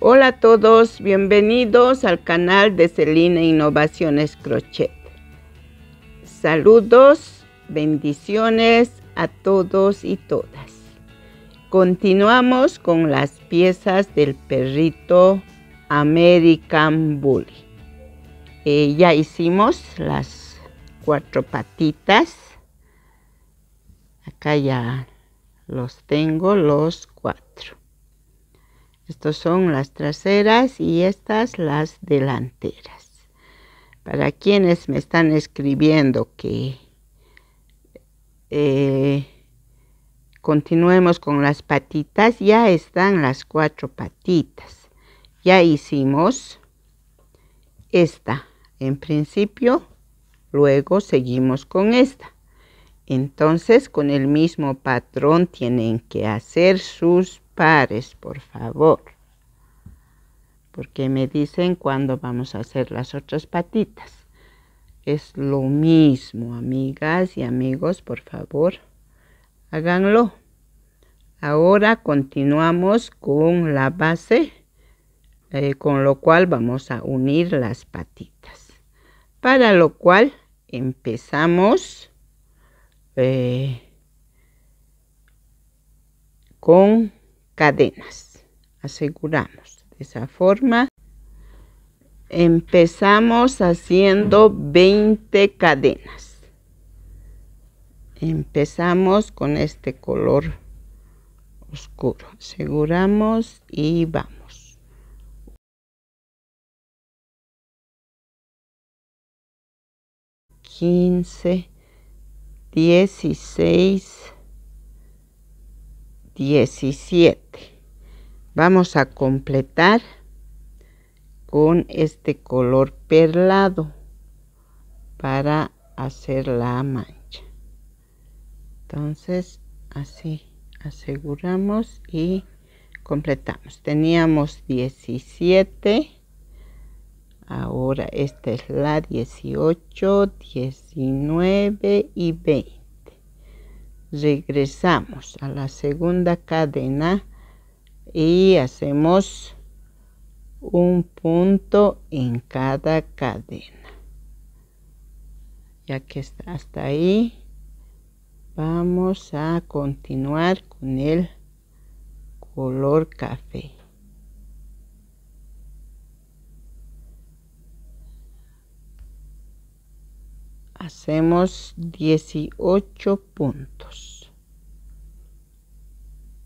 Hola a todos, bienvenidos al canal de Celina Innovaciones Crochet. Saludos, bendiciones a todos y todas. Continuamos con las piezas del perrito American Bully. Eh, ya hicimos las cuatro patitas. Acá ya los tengo los cuatro. Estos son las traseras y estas las delanteras. Para quienes me están escribiendo que eh, continuemos con las patitas, ya están las cuatro patitas. Ya hicimos esta en principio, luego seguimos con esta. Entonces con el mismo patrón tienen que hacer sus pares, por favor. Porque me dicen cuándo vamos a hacer las otras patitas. Es lo mismo, amigas y amigos, por favor, háganlo. Ahora continuamos con la base, eh, con lo cual vamos a unir las patitas. Para lo cual empezamos eh, con cadenas. Aseguramos. De esa forma empezamos haciendo 20 cadenas. Empezamos con este color oscuro. Aseguramos y vamos. Quince, dieciséis, 17. Vamos a completar con este color perlado para hacer la mancha. Entonces, así aseguramos y completamos. Teníamos 17. Ahora esta es la 18, 19 y 20 regresamos a la segunda cadena y hacemos un punto en cada cadena. Ya que está hasta ahí vamos a continuar con el color café hacemos 18 puntos.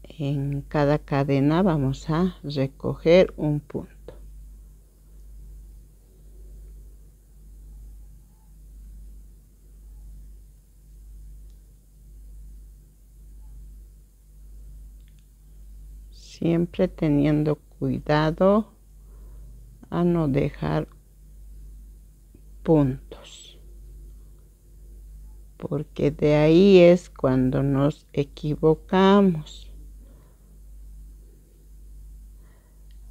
En cada cadena vamos a recoger un punto. Siempre teniendo cuidado a no dejar puntos porque de ahí es cuando nos equivocamos.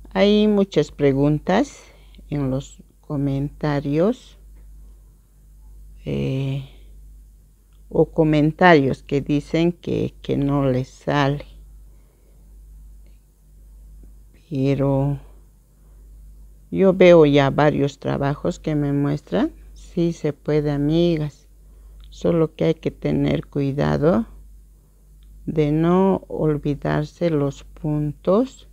Hay muchas preguntas en los comentarios eh, o comentarios que dicen que, que no les sale. Pero yo veo ya varios trabajos que me muestran. Sí se puede, amigas Solo que hay que tener cuidado de no olvidarse los puntos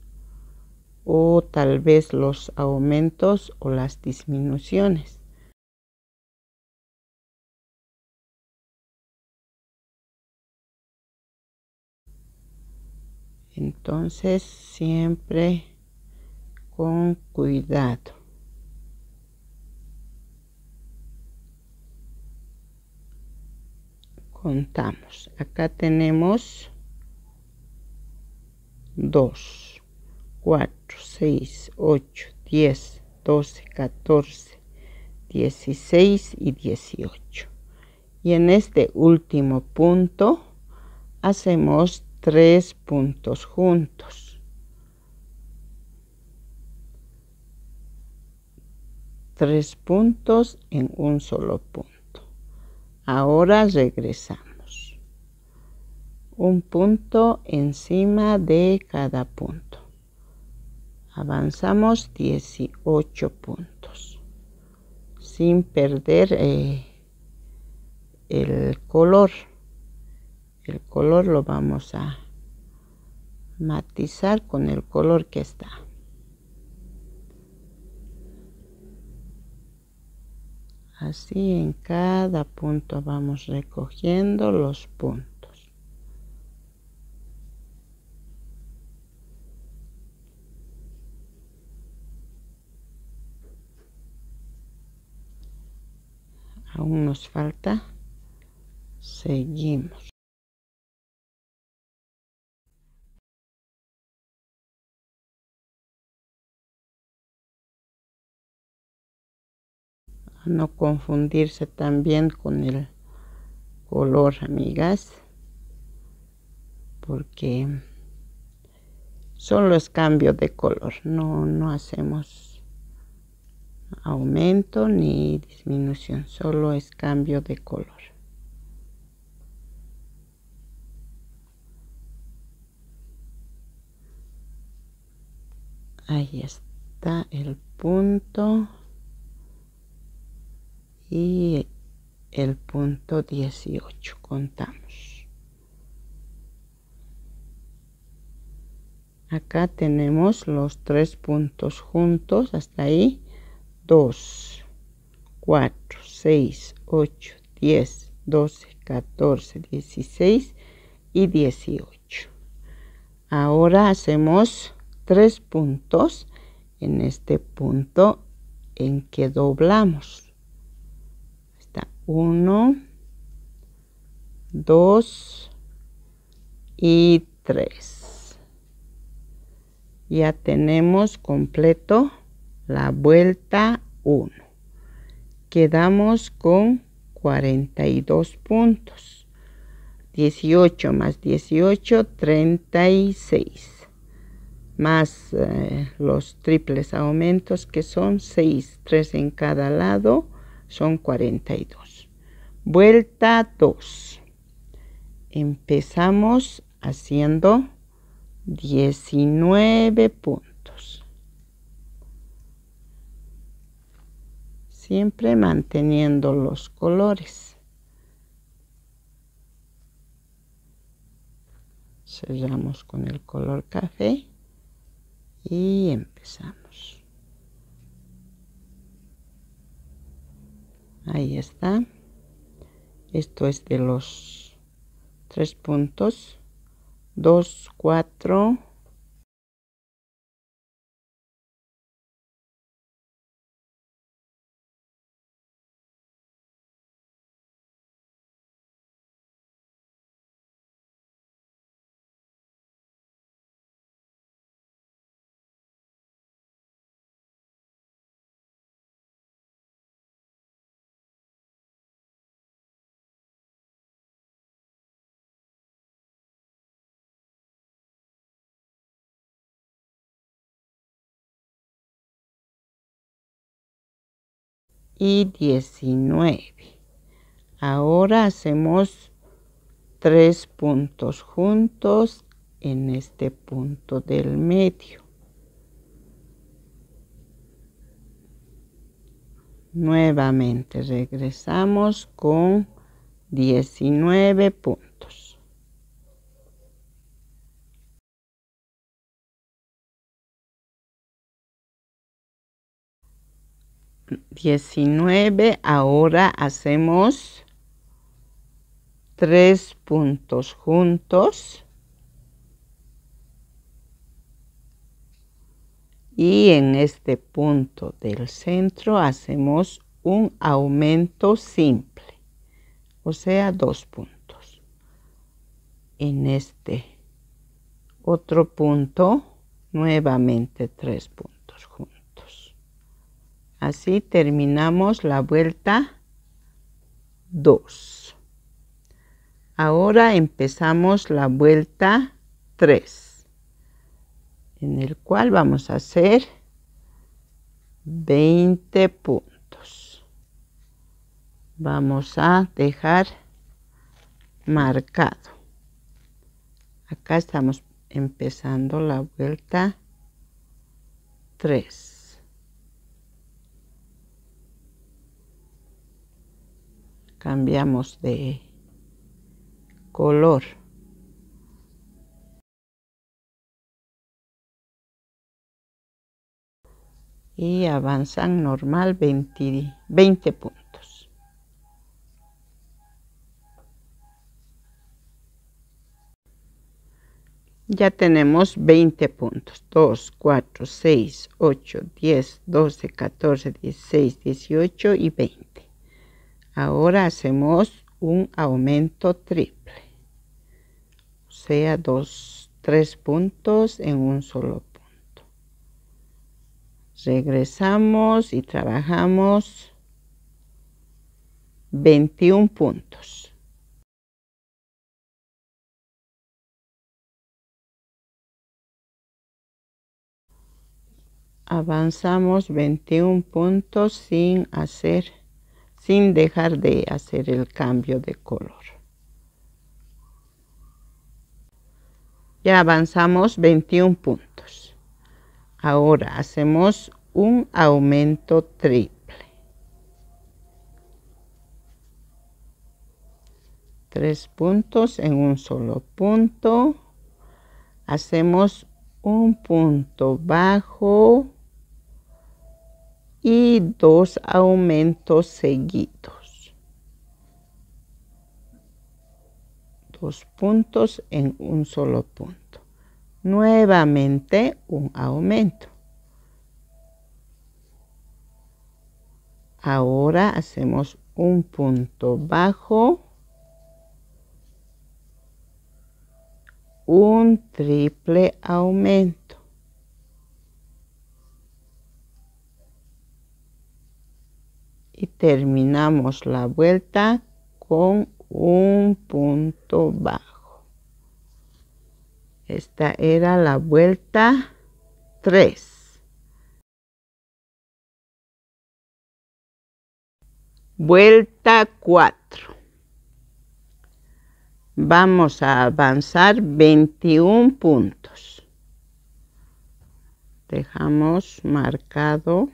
o tal vez los aumentos o las disminuciones. Entonces siempre con cuidado. Contamos. Acá tenemos 2 4 6 8 10 12 14 16 y 18 y en este último punto hacemos tres puntos juntos. Tres puntos en un solo punto Ahora regresamos. Un punto encima de cada punto. avanzamos 18 puntos sin perder eh, el color el color lo vamos a matizar con el color que está así en cada punto vamos recogiendo los puntos. Aún nos falta seguimos no confundirse también con el color amigas porque solo es cambio de color no no hacemos aumento ni disminución solo es cambio de color. Ahí está el punto y el punto 18 contamos. Acá tenemos los tres puntos juntos hasta ahí. 2 4 6 8 10 12 14 16 y 18 ahora hacemos tres puntos. En este punto en que doblamos 1, 2 y 3. Ya tenemos completo la vuelta 1. Quedamos con 42 puntos. 18 más 18, 36. Más eh, los triples aumentos que son 6, 3 en cada lado, son 42. Vuelta 2. Empezamos haciendo 19 puntos. Siempre manteniendo los colores. Cerramos con el color café y empezamos. Ahí está esto es de los tres puntos. 2 4 y 19. Ahora hacemos tres puntos juntos en este punto del medio. Nuevamente regresamos con 19 puntos. 19 ahora hacemos tres puntos juntos. Y en este punto del centro hacemos un aumento simple o sea dos puntos. En este otro punto nuevamente tres puntos Así terminamos la vuelta 2. Ahora empezamos la vuelta 3, en el cual vamos a hacer 20 puntos. Vamos a dejar marcado. Acá estamos empezando la vuelta 3 cambiamos de color y avanzan normal 20, 20 puntos. Ya tenemos 20 puntos. 2, 4, 6, 8, 10, 12, 14, 16, 18 y 20. Ahora hacemos un aumento triple. O sea, dos, tres puntos en un solo regresamos y trabajamos 21 puntos. Avanzamos 21 puntos sin hacer, sin dejar de hacer el cambio de color. Ya avanzamos 21 puntos. Ahora hacemos un aumento triple. Tres puntos en un solo punto. Hacemos un punto bajo y dos aumentos seguidos. Dos puntos en un solo punto nuevamente un aumento. Ahora hacemos un punto bajo, un triple aumento. Y terminamos la vuelta con un punto bajo. Esta era la vuelta 3. Vuelta 4. Vamos a avanzar 21 puntos. Dejamos marcado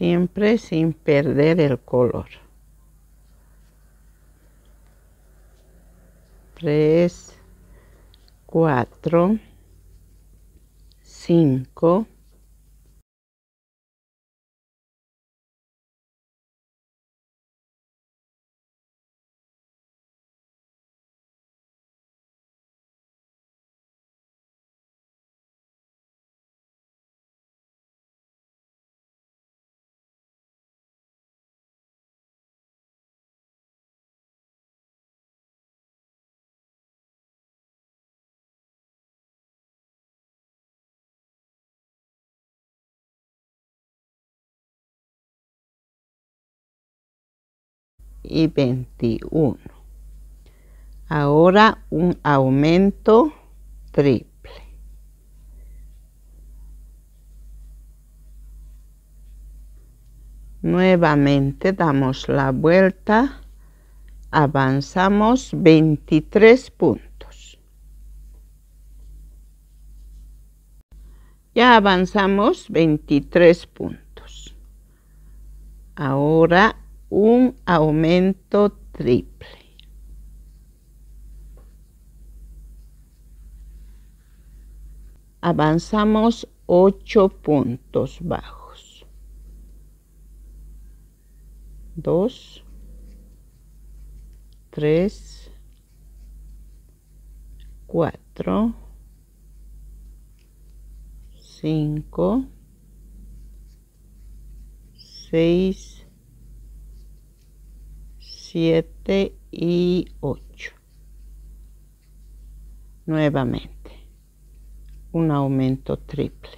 siempre sin perder el color. Tres, cuatro, cinco, y 21. Ahora un aumento triple. Nuevamente damos la vuelta, avanzamos 23 puntos. Ya avanzamos 23 puntos. Ahora un aumento triple. Avanzamos ocho puntos bajos. Dos, tres, cuatro, cinco, seis, 7 y 8. Nuevamente, un aumento triple.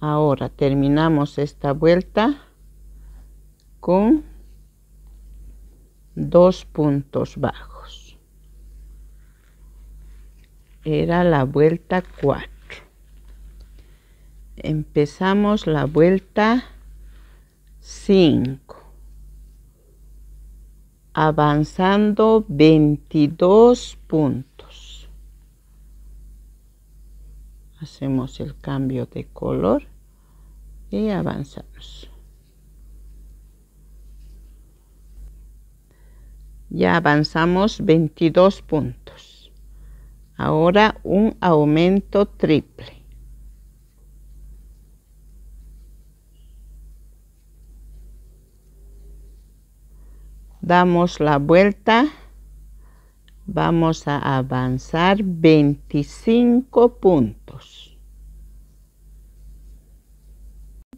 Ahora terminamos esta vuelta con dos puntos bajos. Era la vuelta 4. Empezamos la vuelta 5 avanzando 22 puntos. Hacemos el cambio de color y avanzamos. Ya avanzamos 22 puntos. Ahora un aumento triple damos la vuelta. Vamos a avanzar 25 puntos.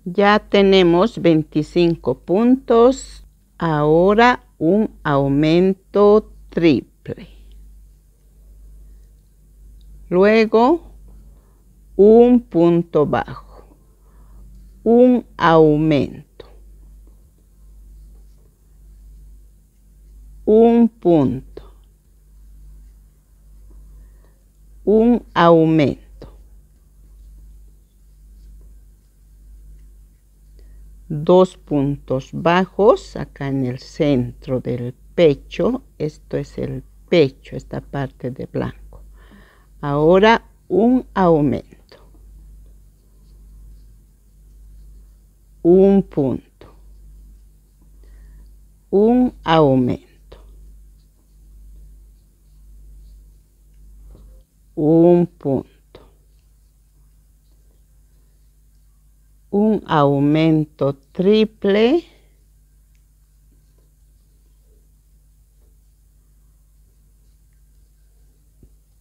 Ya tenemos 25 puntos. Ahora un aumento triple. Luego un punto bajo. Un aumento un punto, un aumento, dos puntos bajos acá en el centro del pecho, esto es el pecho, esta parte de blanco. Ahora un aumento, un punto, un aumento. Un punto. Un aumento triple.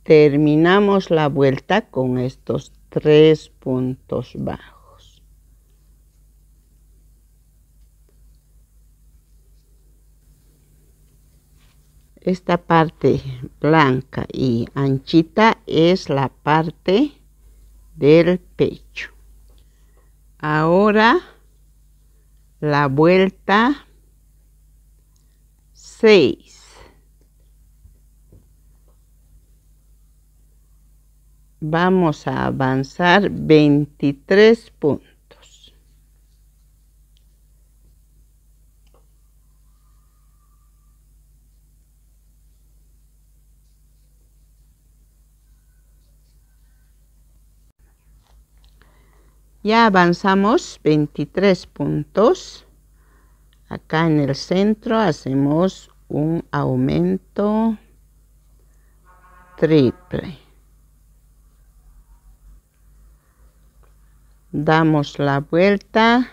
Terminamos la vuelta con estos tres puntos bajos. Esta parte blanca y anchita es la parte del pecho. Ahora la vuelta 6. Vamos a avanzar 23 puntos. Ya avanzamos 23 puntos. Acá en el centro hacemos un aumento triple. Damos la vuelta.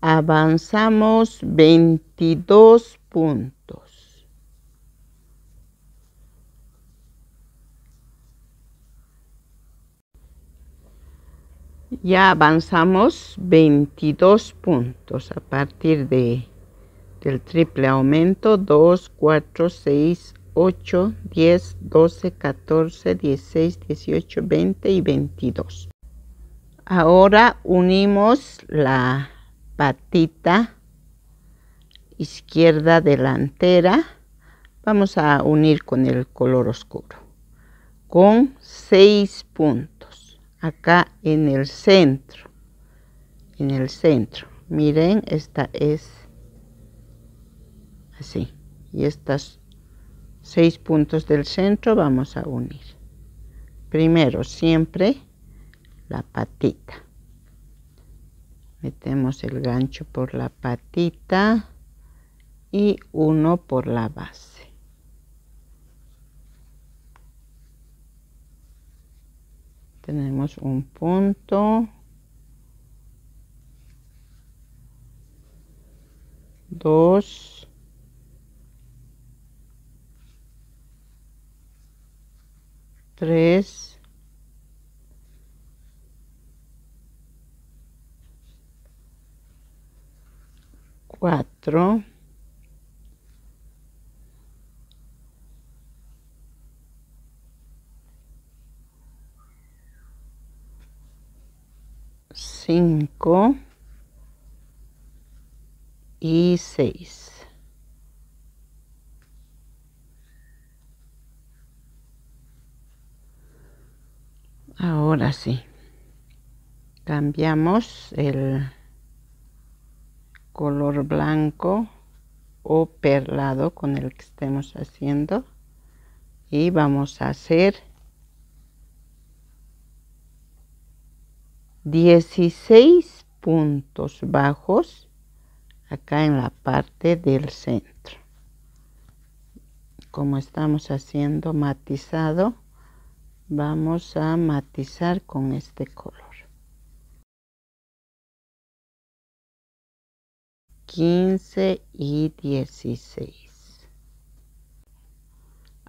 Avanzamos 22 puntos. Ya avanzamos 22 puntos a partir de, del triple aumento 2, 4, 6, 8, 10, 12, 14, 16, 18, 20 y 22. Ahora unimos la patita izquierda delantera. Vamos a unir con el color oscuro. Con 6 puntos acá en el centro en el centro. Miren esta es así. Y estas seis puntos del centro vamos a unir. Primero siempre la patita. Metemos el gancho por la patita y uno por la base tenemos un punto. Dos. Tres. Cuatro 5 y 6. Ahora sí. cambiamos el color blanco o perlado con el que estemos haciendo y vamos a hacer 16 puntos bajos acá en la parte del centro. Como estamos haciendo matizado vamos a matizar con este color. 15 y 16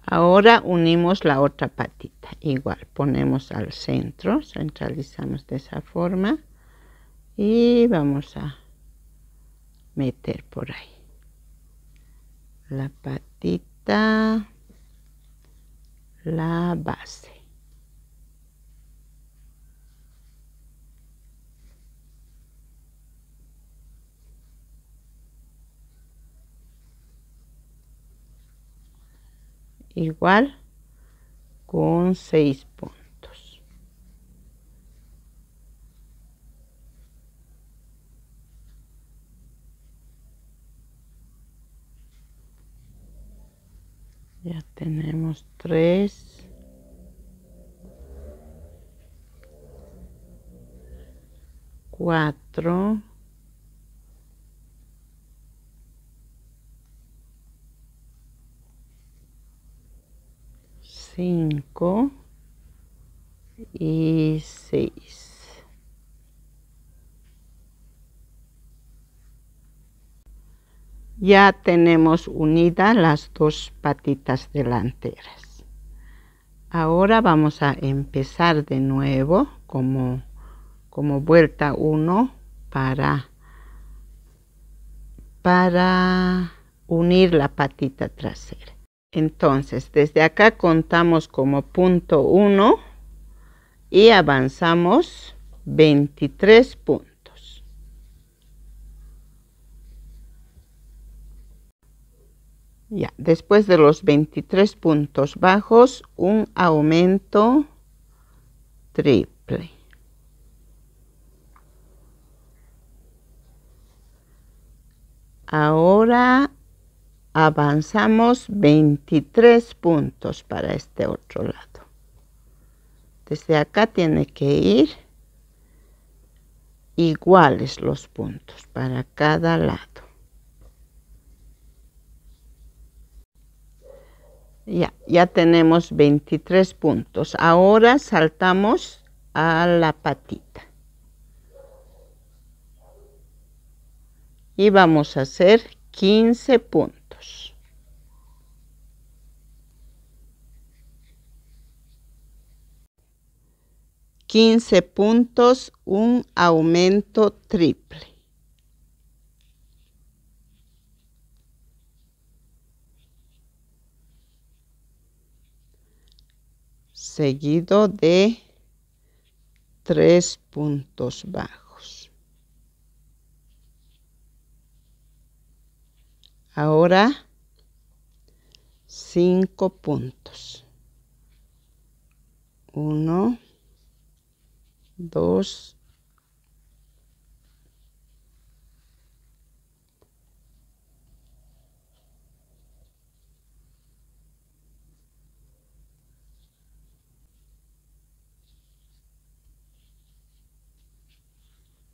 ahora unimos la otra patita. Igual ponemos al centro centralizamos de esa forma y vamos a meter por ahí. La patita la base igual con 6 puntos. Ya tenemos 3 4 5 y 6. Ya tenemos unidas las dos patitas delanteras. Ahora vamos a empezar de nuevo como, como vuelta 1 para, para unir la patita trasera. Entonces, desde acá contamos como punto 1 y avanzamos 23 puntos. Ya, después de los 23 puntos bajos, un aumento triple. Ahora avanzamos 23 puntos para este otro lado. Desde acá tiene que ir iguales los puntos para cada lado. Ya, ya tenemos 23 puntos. Ahora saltamos a la patita. Y vamos a hacer 15 puntos. 15 puntos, un aumento triple. Seguido de tres puntos bajos. Ahora cinco puntos. Uno dos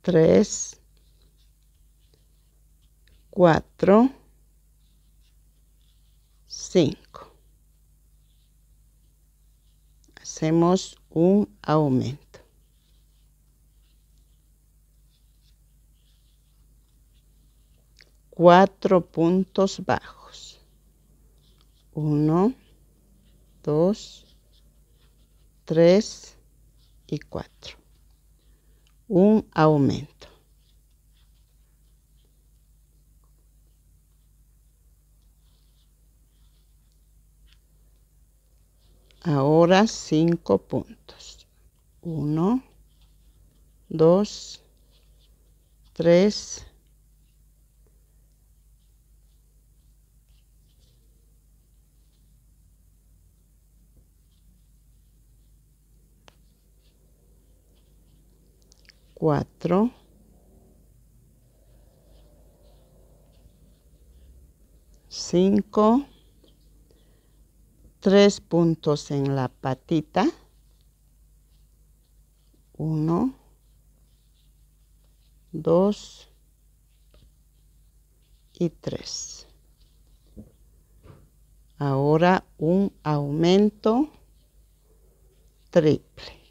tres, cuatro, cinco. Hacemos un aumento. cuatro puntos bajos. Uno, dos, tres y cuatro. Un aumento. Ahora cinco puntos. Uno, dos, tres, 4, cinco, tres puntos en la patita, uno, dos y tres. Ahora un aumento triple.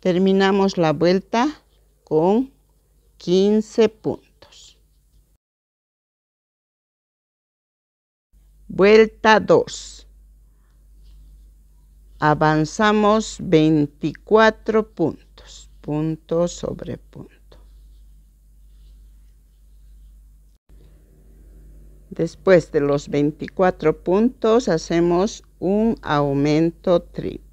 Terminamos la vuelta con 15 puntos. Vuelta 2. Avanzamos 24 puntos, punto sobre punto. Después de los 24 puntos hacemos un aumento triple.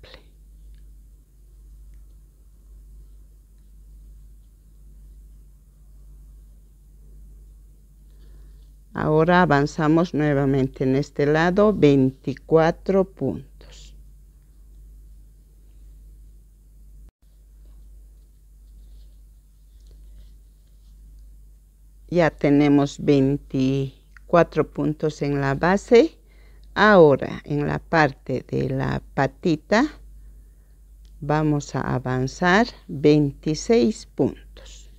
Ahora avanzamos nuevamente en este lado 24 puntos. Ya tenemos 24 puntos en la base. Ahora en la parte de la patita vamos a avanzar 26 puntos.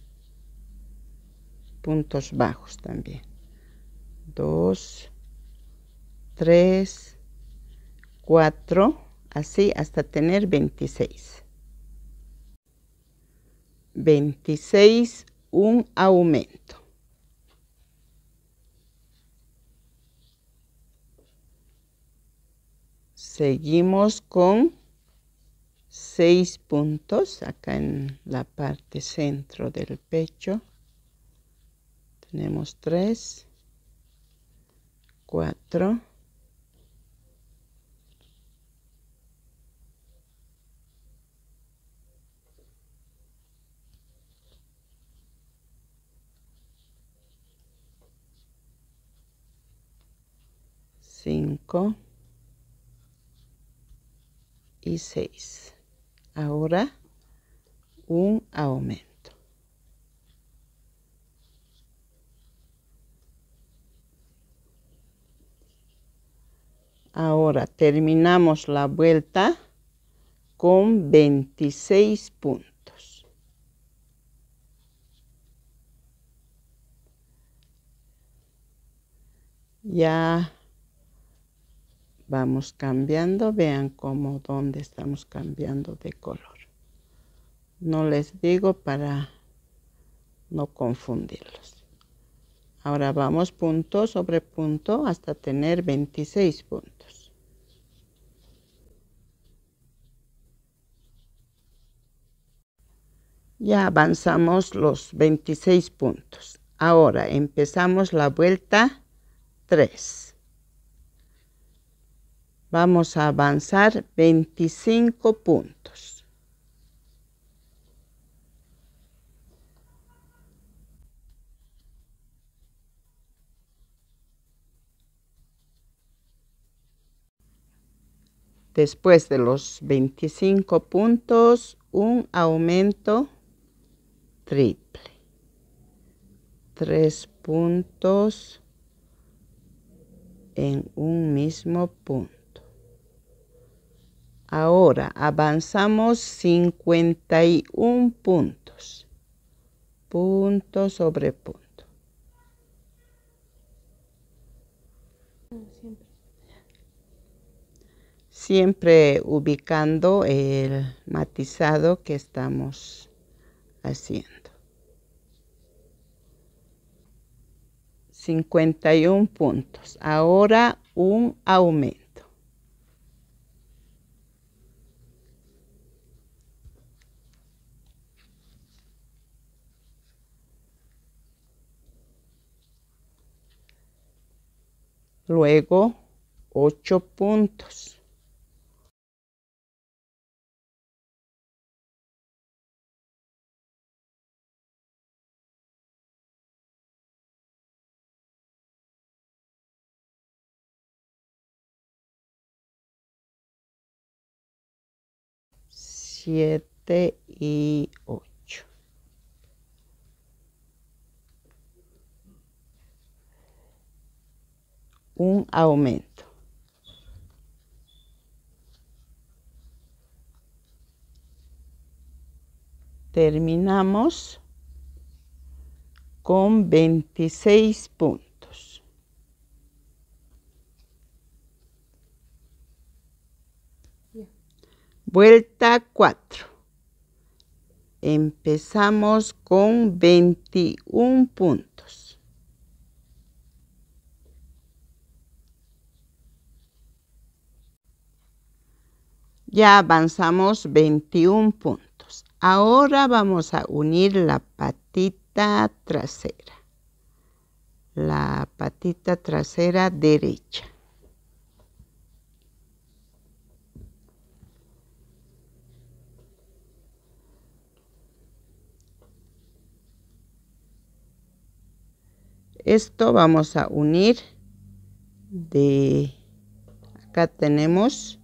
Puntos bajos también. 2, 3, 4, así hasta tener 26. 26, un aumento. Seguimos con 6 puntos acá en la parte centro del pecho. Tenemos 3 cuatro, cinco y seis. Ahora un aumento. Ahora terminamos la vuelta con 26 puntos. Ya vamos cambiando, vean cómo dónde estamos cambiando de color. No les digo para no confundirlos. Ahora vamos punto sobre punto hasta tener 26 puntos. Ya avanzamos los 26 puntos. Ahora empezamos la vuelta 3. Vamos a avanzar 25 puntos. Después de los 25 puntos, un aumento triple. Tres puntos en un mismo punto. Ahora avanzamos 51 puntos. Punto sobre punto. Siempre ubicando el matizado que estamos haciendo. 51 puntos. Ahora un aumento. Luego 8 puntos. 7 y 8. Un aumento. Terminamos con 26 puntos. Vuelta 4. Empezamos con 21 puntos. Ya avanzamos 21 puntos. Ahora vamos a unir la patita trasera. La patita trasera derecha. Esto vamos a unir de acá tenemos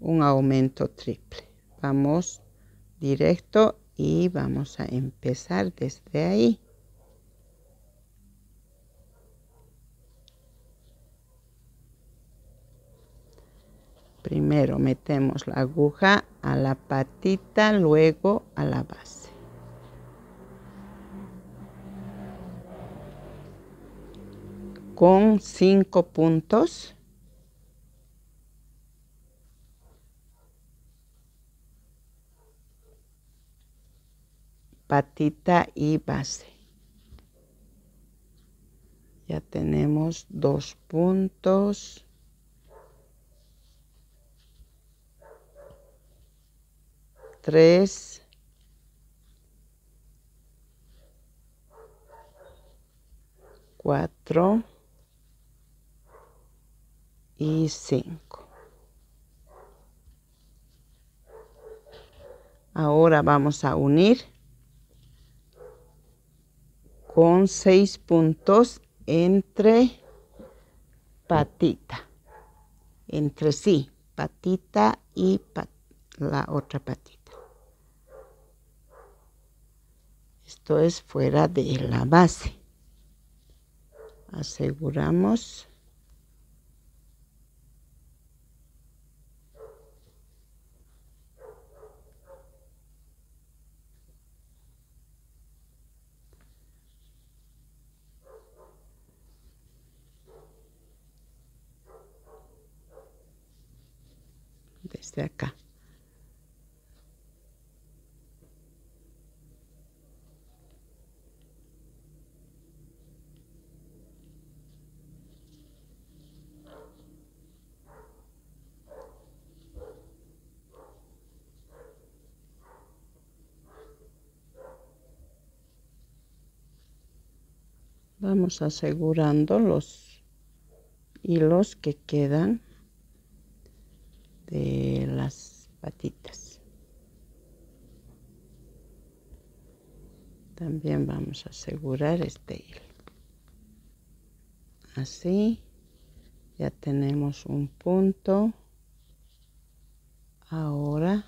un aumento triple. Vamos directo y vamos a empezar desde ahí. Primero metemos la aguja a la patita, luego a la base. Con cinco puntos. patita y base. Ya tenemos dos puntos. Tres. Cuatro y 5. Ahora vamos a unir con seis puntos entre patita, entre sí, patita y la otra patita. Esto es fuera de la base. Aseguramos acá. Vamos asegurando los hilos que quedan de las patitas. También vamos a asegurar este hilo. Así ya tenemos un punto. Ahora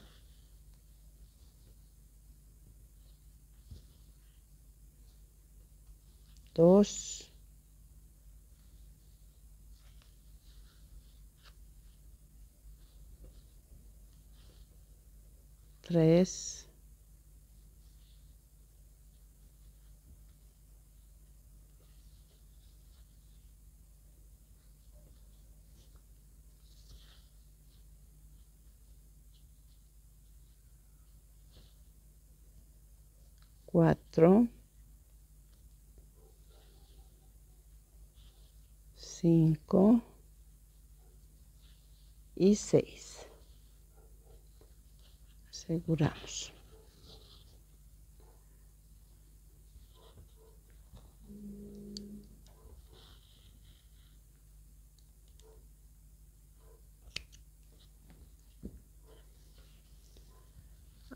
dos tres, cuatro, cinco. Y seis aseguramos.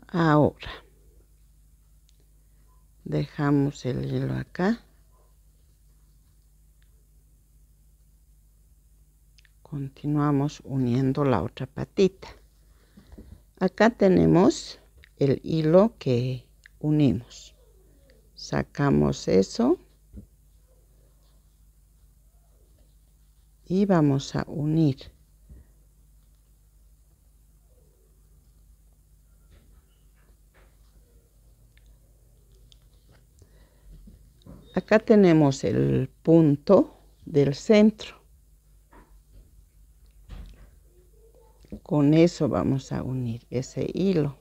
Ahora dejamos el hilo acá. Continuamos uniendo la otra patita. Acá tenemos el hilo que unimos. Sacamos eso. Y vamos a unir. Acá tenemos el punto del centro. Con eso vamos a unir ese hilo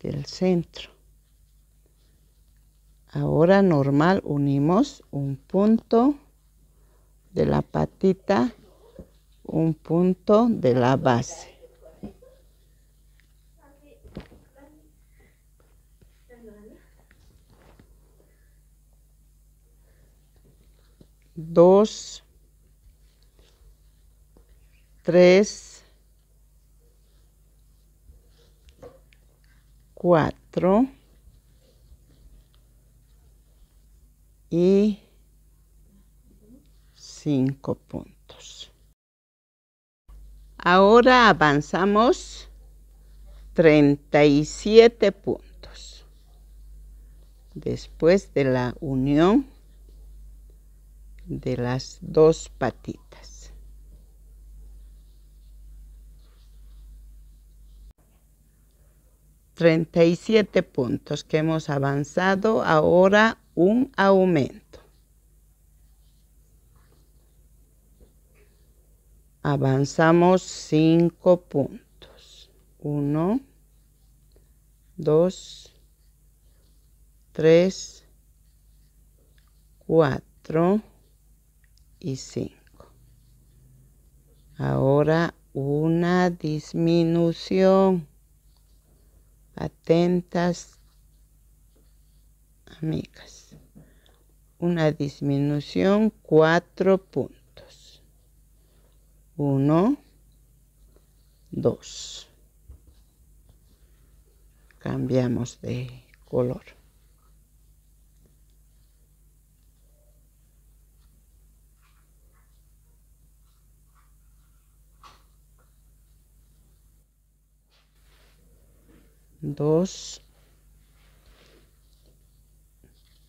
del centro. Ahora normal unimos un punto de la patita, un punto de la base. Dos, tres, cuatro y cinco puntos. Ahora avanzamos 37 puntos. Después de la unión de las dos patitas. Treinta y siete puntos que hemos avanzado, ahora un aumento. Avanzamos cinco puntos. Uno, dos, tres, cuatro y cinco. Ahora una disminución. Atentas, amigas. Una disminución, cuatro puntos. Uno, dos. Cambiamos de color. Dos,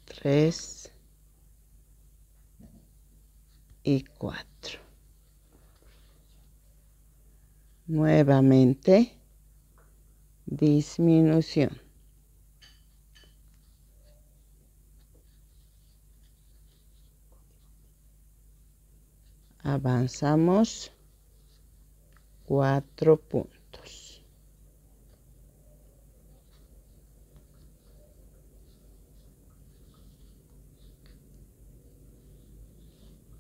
tres y cuatro. Nuevamente, disminución. Avanzamos cuatro puntos.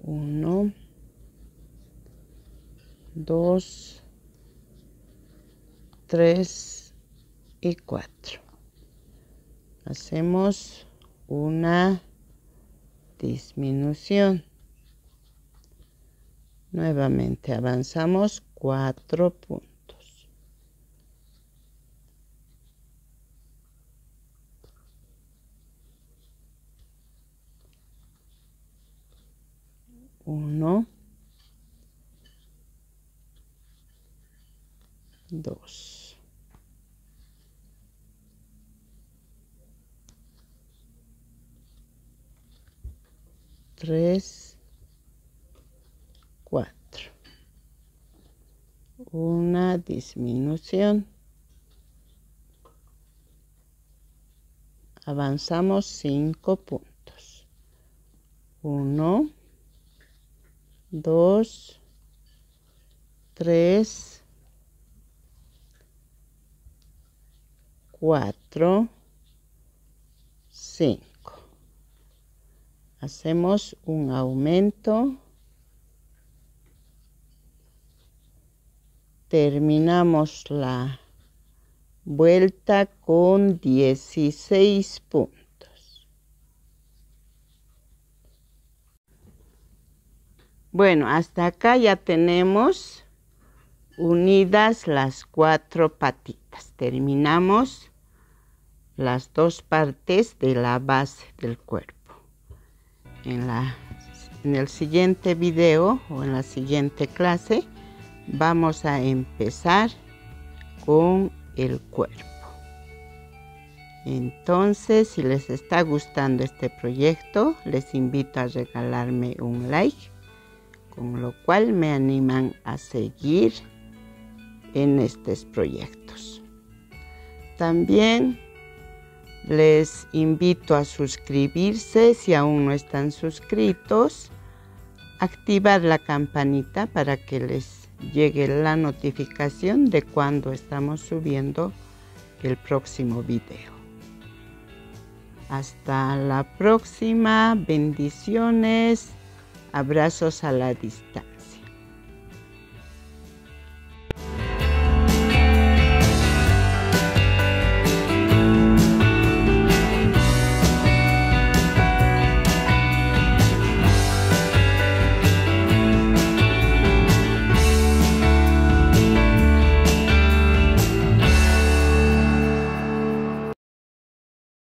Uno, dos, tres y cuatro. Hacemos una disminución. Nuevamente avanzamos cuatro puntos. Uno, dos. Tres, cuatro. Una disminución. Avanzamos cinco puntos. Uno, dos, tres, cuatro, cinco. Hacemos un aumento. Terminamos la vuelta con 16 puntos. Bueno, hasta acá ya tenemos unidas las cuatro patitas. Terminamos las dos partes de la base del cuerpo. En, la, en el siguiente video o en la siguiente clase vamos a empezar con el cuerpo. Entonces, si les está gustando este proyecto, les invito a regalarme un like, con lo cual me animan a seguir en estos proyectos. También les invito a suscribirse si aún no están suscritos, activar la campanita para que les llegue la notificación de cuando estamos subiendo el próximo video. Hasta la próxima, bendiciones, abrazos a la distancia.